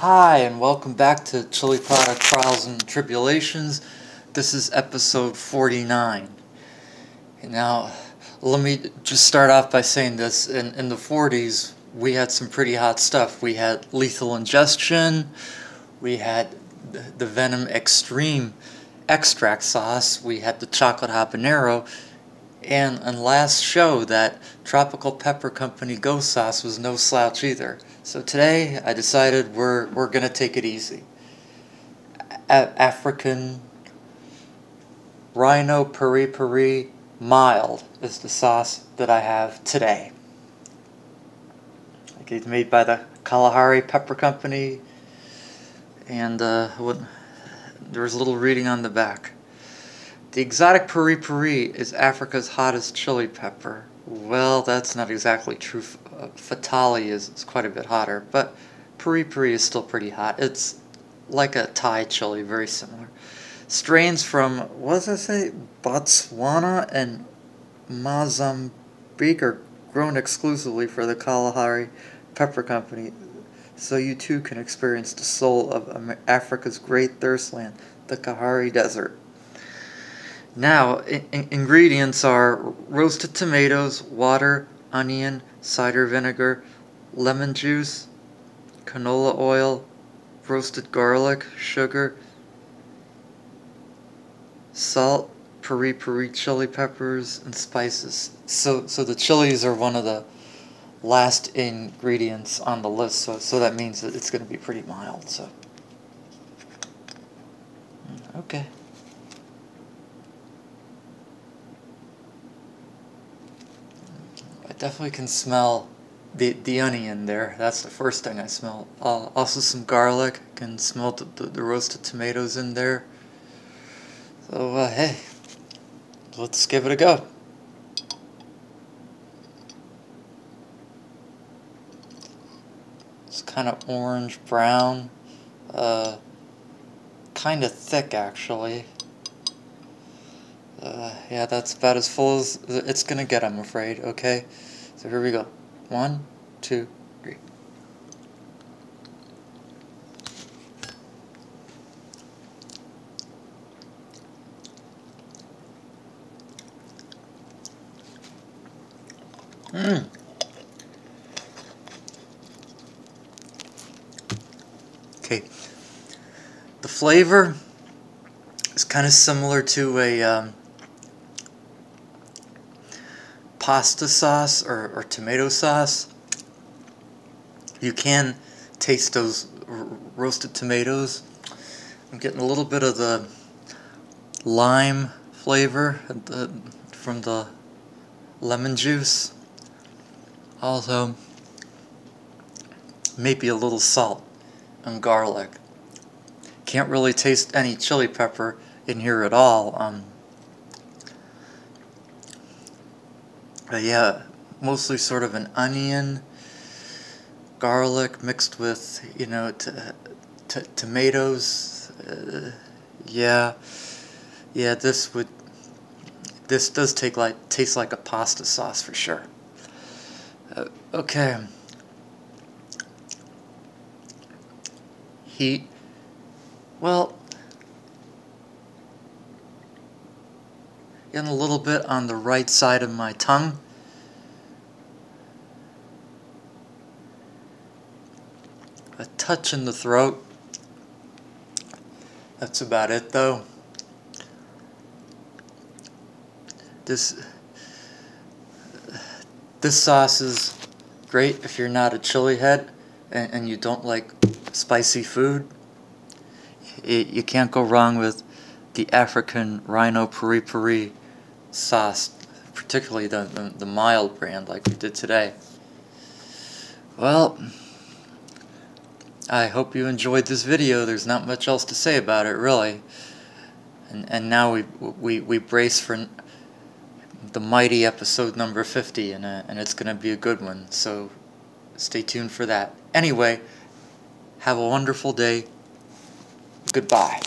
Hi, and welcome back to Chili Product Trials and Tribulations. This is episode 49. Now, let me just start off by saying this. In, in the 40s, we had some pretty hot stuff. We had Lethal Ingestion, we had the, the Venom Extreme extract sauce, we had the Chocolate Habanero, and on last show, that Tropical Pepper Company Ghost Sauce was no slouch either. So today, I decided we're, we're going to take it easy. A African Rhino Peri Peri Mild is the sauce that I have today. It's made by the Kalahari Pepper Company, and uh, what, there's a little reading on the back. The exotic peri peri is Africa's hottest chili pepper. Well, that's not exactly true. Uh, Fatali is, quite a bit hotter, but peri peri is still pretty hot. It's like a Thai chili, very similar. Strains from, what does it say? Botswana and Mozambique are grown exclusively for the Kalahari Pepper Company, so you too can experience the soul of Africa's great thirst land, the Kalahari Desert. Now, in ingredients are roasted tomatoes, water, onion, cider vinegar, lemon juice, canola oil, roasted garlic, sugar, salt, peri peri chili peppers, and spices. So, so the chilies are one of the last ingredients on the list, so, so that means that it's going to be pretty mild. So, mm, okay. Definitely can smell the, the onion there. That's the first thing I smell. Uh, also some garlic. Can smell the, the, the, roasted tomatoes in there. So, uh, hey, let's give it a go. It's kind of orange brown. Uh, kind of thick, actually. Uh, yeah, that's about as full as it's gonna get, I'm afraid, okay? So here we go. One, two, three. Mmm. Okay. The flavor is kind of similar to a um, pasta sauce or, or tomato sauce, you can taste those roasted tomatoes. I'm getting a little bit of the lime flavor from the lemon juice. Also, maybe a little salt and garlic. Can't really taste any chili pepper in here at all. Um, But yeah, mostly sort of an onion, garlic mixed with, you know, tomatoes. Uh, yeah, yeah, this would, this does take like, taste like a pasta sauce for sure. Uh, okay. Heat. Well, getting a little bit on the right side of my tongue. A touch in the throat. That's about it though. This this sauce is great if you're not a chili head and, and you don't like spicy food. It, you can't go wrong with the African Rhino Peri Peri sauce, particularly the, the, the mild brand like we did today. Well, I hope you enjoyed this video. There's not much else to say about it, really. And, and now we, we, we brace for the mighty episode number 50, and, uh, and it's going to be a good one. So stay tuned for that. Anyway, have a wonderful day. Goodbye.